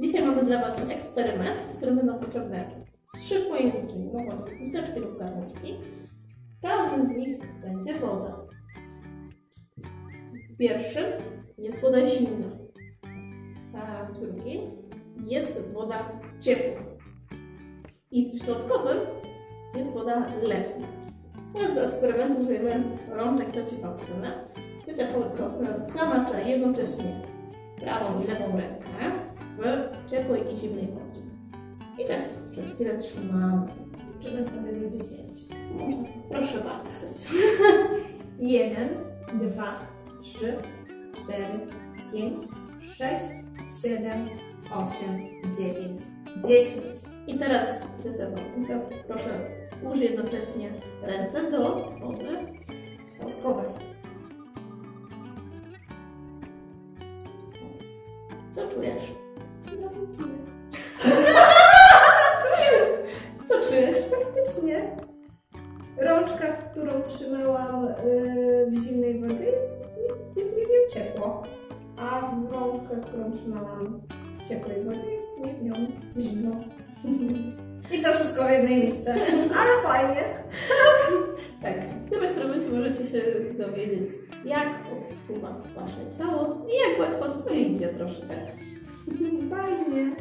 Dzisiaj mamy dla Was eksperyment, w którym będą potrzebne trzy pojemniki, mogą być miseczki lub garneczki. W każdym z nich będzie woda. W pierwszym jest woda zimna, a w drugim jest woda ciepła. I w środkowym jest woda letnia. Teraz do eksperymentu użyjemy rączek cioci Faustyny. Ciocia Faustyna zamacza jednocześnie prawą i lewą rękę w ciepłej i zimnej wodzie. I tak przez chwilę trzymamy. Liczymy sobie do 10. Można. Proszę bardzo. 1, 2, 3, 4, 5, 6, 7, 8, 9, 10. I teraz ciocia Faustyna, proszę użyj jednocześnie ręce do wody środkowej. Co czujesz? Co czujesz? Faktycznie. Rączka, w którą trzymałam yy, w zimnej wodzie jest, jest mi w nią ciepło. A w rączkę, którą trzymałam w ciepłej wodzie jest mi w nią zimno. I to wszystko w jednej misce. Ale fajnie. Tak, w tym eksperymencie możecie się dowiedzieć, jak odczuwa Wasze ciało i jak łatwo spłyniecie troszkę. Fajnie.